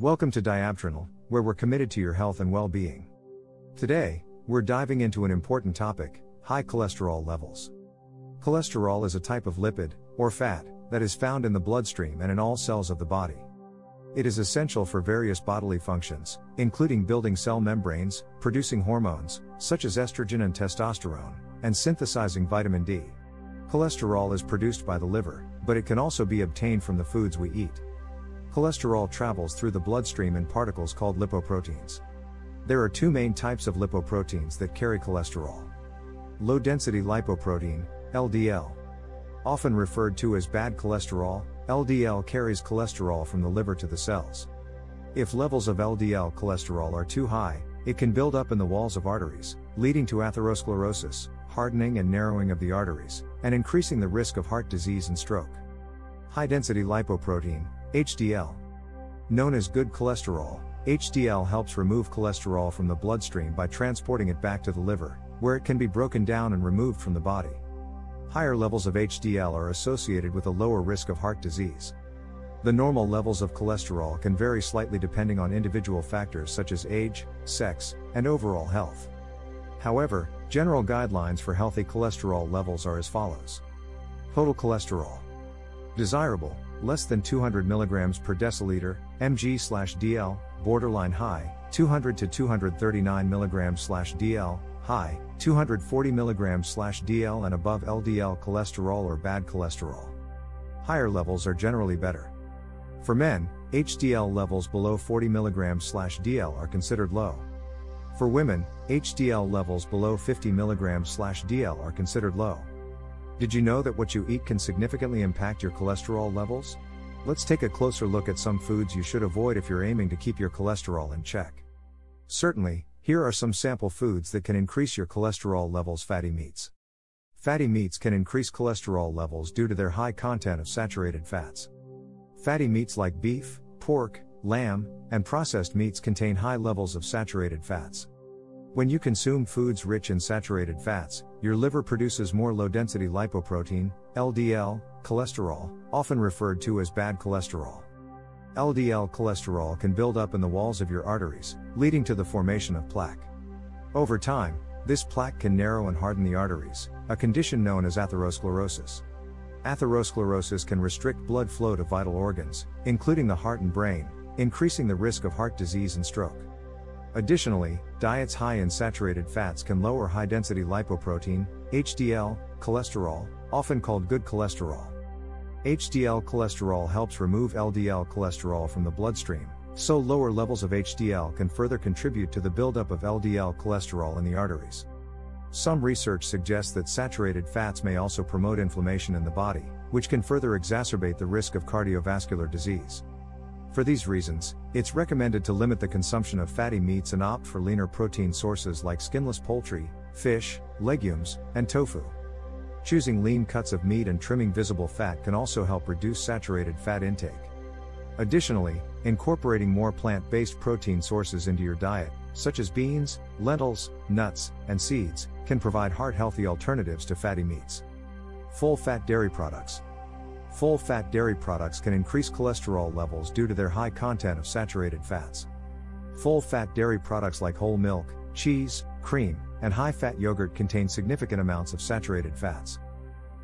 Welcome to Diabtron, where we're committed to your health and well being. Today, we're diving into an important topic high cholesterol levels. Cholesterol is a type of lipid, or fat, that is found in the bloodstream and in all cells of the body. It is essential for various bodily functions, including building cell membranes, producing hormones, such as estrogen and testosterone, and synthesizing vitamin D. Cholesterol is produced by the liver, but it can also be obtained from the foods we eat. Cholesterol travels through the bloodstream in particles called lipoproteins. There are two main types of lipoproteins that carry cholesterol low density lipoprotein, LDL. Often referred to as bad cholesterol, LDL carries cholesterol from the liver to the cells. If levels of LDL cholesterol are too high, it can build up in the walls of arteries, leading to atherosclerosis, hardening and narrowing of the arteries, and increasing the risk of heart disease and stroke. High density lipoprotein, HDL. Known as good cholesterol, HDL helps remove cholesterol from the bloodstream by transporting it back to the liver, where it can be broken down and removed from the body. Higher levels of HDL are associated with a lower risk of heart disease. The normal levels of cholesterol can vary slightly depending on individual factors such as age, sex, and overall health. However, general guidelines for healthy cholesterol levels are as follows Total cholesterol. Desirable, less than 200 mg per deciliter, mg/dl, borderline high, 200 to 239 mg/dl, high, 240 mg/dl and above LDL cholesterol or bad cholesterol. Higher levels are generally better. For men, HDL levels below 40 mg/dl are considered low. For women, HDL levels below 50 mg/dl are considered low. Did you know that what you eat can significantly impact your cholesterol levels? Let's take a closer look at some foods you should avoid if you're aiming to keep your cholesterol in check. Certainly, here are some sample foods that can increase your cholesterol levels fatty meats. Fatty meats can increase cholesterol levels due to their high content of saturated fats. Fatty meats like beef, pork, lamb, and processed meats contain high levels of saturated fats. When you consume foods rich in saturated fats, your liver produces more low density lipoprotein, LDL, cholesterol, often referred to as bad cholesterol. LDL cholesterol can build up in the walls of your arteries, leading to the formation of plaque. Over time, this plaque can narrow and harden the arteries, a condition known as atherosclerosis. Atherosclerosis can restrict blood flow to vital organs, including the heart and brain, increasing the risk of heart disease and stroke. Additionally, diets high in saturated fats can lower high density lipoprotein, HDL, cholesterol, often called good cholesterol. HDL cholesterol helps remove LDL cholesterol from the bloodstream, so lower levels of HDL can further contribute to the buildup of LDL cholesterol in the arteries. Some research suggests that saturated fats may also promote inflammation in the body, which can further exacerbate the risk of cardiovascular disease. For these reasons, it's recommended to limit the consumption of fatty meats and opt for leaner protein sources like skinless poultry, fish, legumes, and tofu. Choosing lean cuts of meat and trimming visible fat can also help reduce saturated fat intake. Additionally, incorporating more plant based protein sources into your diet, such as beans, lentils, nuts, and seeds, can provide heart healthy alternatives to fatty meats. Full fat dairy products. Full fat dairy products can increase cholesterol levels due to their high content of saturated fats. Full fat dairy products like whole milk, cheese, cream, and high fat yogurt contain significant amounts of saturated fats.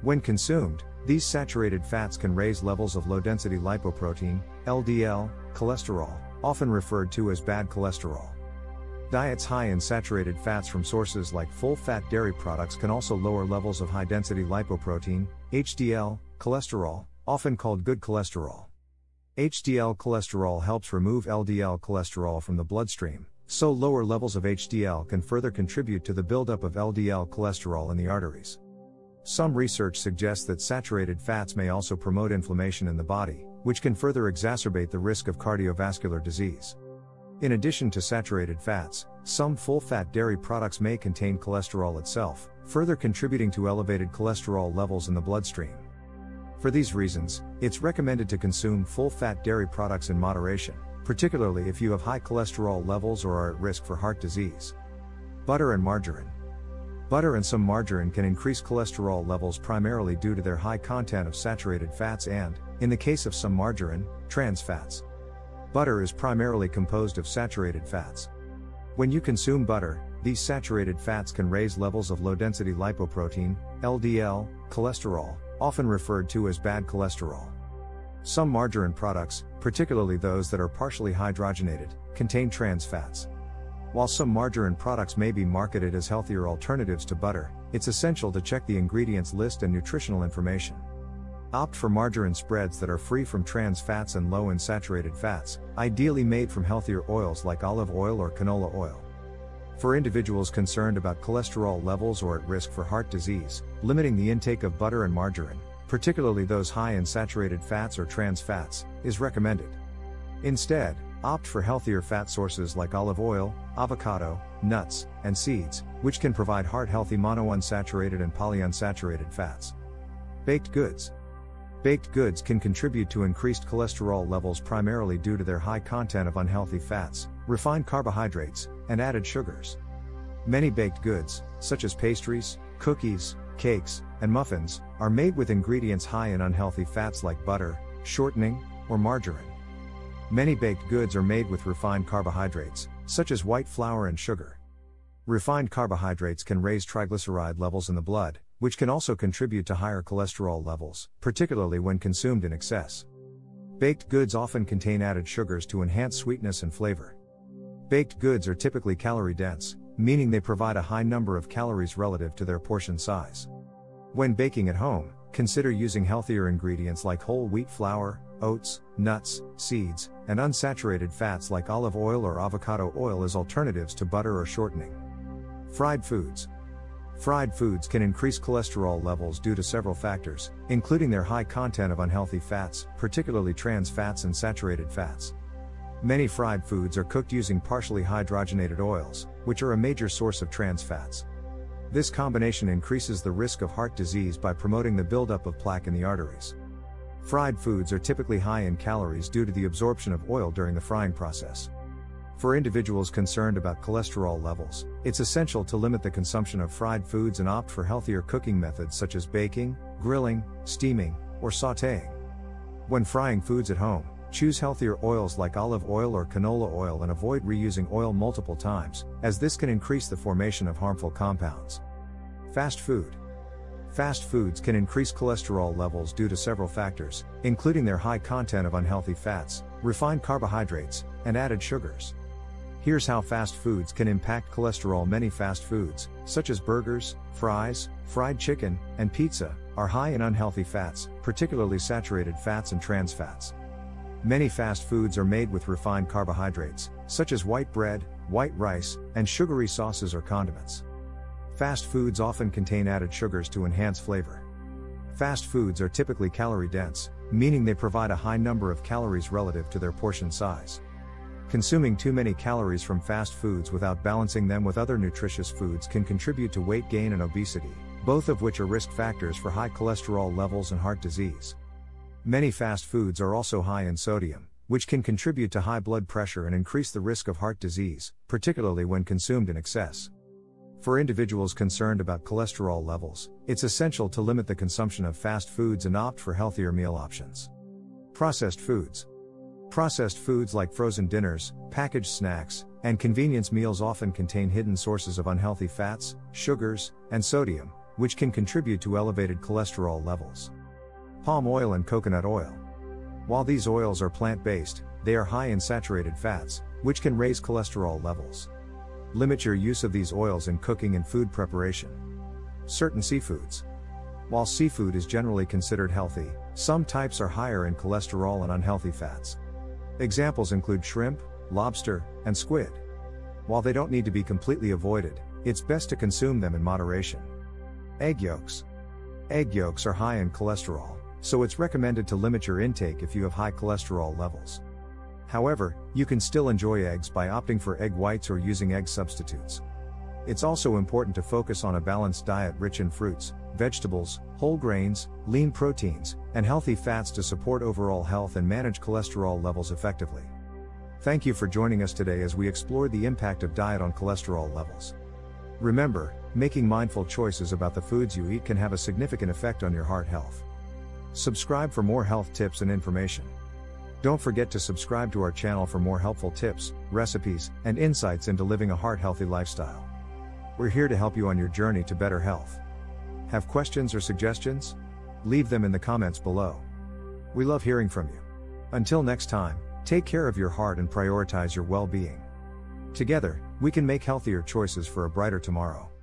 When consumed, these saturated fats can raise levels of low density lipoprotein, LDL, cholesterol, often referred to as bad cholesterol. Diets high in saturated fats from sources like full fat dairy products can also lower levels of high density lipoprotein, HDL, cholesterol, often called good cholesterol. HDL cholesterol helps remove LDL cholesterol from the bloodstream, so lower levels of HDL can further contribute to the buildup of LDL cholesterol in the arteries. Some research suggests that saturated fats may also promote inflammation in the body, which can further exacerbate the risk of cardiovascular disease. In addition to saturated fats, some full fat dairy products may contain cholesterol itself, further contributing to elevated cholesterol levels in the bloodstream. For these reasons, it's recommended to consume full fat dairy products in moderation, particularly if you have high cholesterol levels or are at risk for heart disease. Butter and margarine. Butter and some margarine can increase cholesterol levels primarily due to their high content of saturated fats and, in the case of some margarine, trans fats. Butter is primarily composed of saturated fats. When you consume butter, these saturated fats can raise levels of low density lipoprotein, LDL, cholesterol, often referred to as bad cholesterol. Some margarine products, particularly those that are partially hydrogenated, contain trans fats. While some margarine products may be marketed as healthier alternatives to butter, it's essential to check the ingredients list and nutritional information. Opt for margarine spreads that are free from trans fats and low in saturated fats, ideally made from healthier oils like olive oil or canola oil. For individuals concerned about cholesterol levels or at risk for heart disease, limiting the intake of butter and margarine, particularly those high in saturated fats or trans fats, is recommended. Instead, opt for healthier fat sources like olive oil, avocado, nuts, and seeds, which can provide heart healthy monounsaturated and polyunsaturated fats. Baked goods. Baked goods can contribute to increased cholesterol levels primarily due to their high content of unhealthy fats, refined carbohydrates, and added sugars. Many baked goods, such as pastries, cookies, cakes, and muffins, are made with ingredients high in unhealthy fats like butter, shortening, or margarine. Many baked goods are made with refined carbohydrates, such as white flour and sugar. Refined carbohydrates can raise triglyceride levels in the blood, which can also contribute to higher cholesterol levels, particularly when consumed in excess. Baked goods often contain added sugars to enhance sweetness and flavor. Baked goods are typically calorie dense, meaning they provide a high number of calories relative to their portion size. When baking at home, consider using healthier ingredients like whole wheat flour, oats, nuts, seeds, and unsaturated fats like olive oil or avocado oil as alternatives to butter or shortening. Fried foods. Fried foods can increase cholesterol levels due to several factors, including their high content of unhealthy fats, particularly trans fats and saturated fats. Many fried foods are cooked using partially hydrogenated oils, which are a major source of trans fats. This combination increases the risk of heart disease by promoting the buildup of plaque in the arteries. Fried foods are typically high in calories due to the absorption of oil during the frying process. For individuals concerned about cholesterol levels, it's essential to limit the consumption of fried foods and opt for healthier cooking methods such as baking, grilling, steaming, or sauteing. When frying foods at home, choose healthier oils like olive oil or canola oil and avoid reusing oil multiple times, as this can increase the formation of harmful compounds. Fast food. Fast foods can increase cholesterol levels due to several factors, including their high content of unhealthy fats, refined carbohydrates, and added sugars. Here's how fast foods can impact cholesterol. Many fast foods, such as burgers, fries, fried chicken, and pizza, are high in unhealthy fats, particularly saturated fats and trans fats. Many fast foods are made with refined carbohydrates, such as white bread, white rice, and sugary sauces or condiments. Fast foods often contain added sugars to enhance flavor. Fast foods are typically calorie dense, meaning they provide a high number of calories relative to their portion size. Consuming too many calories from fast foods without balancing them with other nutritious foods can contribute to weight gain and obesity, both of which are risk factors for high cholesterol levels and heart disease. Many fast foods are also high in sodium, which can contribute to high blood pressure and increase the risk of heart disease, particularly when consumed in excess. For individuals concerned about cholesterol levels, it's essential to limit the consumption of fast foods and opt for healthier meal options. Processed foods. Processed foods like frozen dinners, packaged snacks, and convenience meals often contain hidden sources of unhealthy fats, sugars, and sodium, which can contribute to elevated cholesterol levels. Palm oil and coconut oil. While these oils are plant based, they are high in saturated fats, which can raise cholesterol levels. Limit your use of these oils in cooking and food preparation. Certain seafoods. While seafood is generally considered healthy, some types are higher in cholesterol and unhealthy fats. Examples include shrimp, lobster, and squid. While they don't need to be completely avoided, it's best to consume them in moderation. Egg yolks. Egg yolks are high in cholesterol, so it's recommended to limit your intake if you have high cholesterol levels. However, you can still enjoy eggs by opting for egg whites or using egg substitutes. It's also important to focus on a balanced diet rich in fruits, vegetables, whole grains, lean proteins, and healthy fats to support overall health and manage cholesterol levels effectively. Thank you for joining us today as we explore the impact of diet on cholesterol levels. Remember, making mindful choices about the foods you eat can have a significant effect on your heart health. Subscribe for more health tips and information. Don't forget to subscribe to our channel for more helpful tips, recipes, and insights into living a heart healthy lifestyle. We're here to help you on your journey to better health. Have questions or suggestions? Leave them in the comments below. We love hearing from you. Until next time, take care of your heart and prioritize your well being. Together, we can make healthier choices for a brighter tomorrow.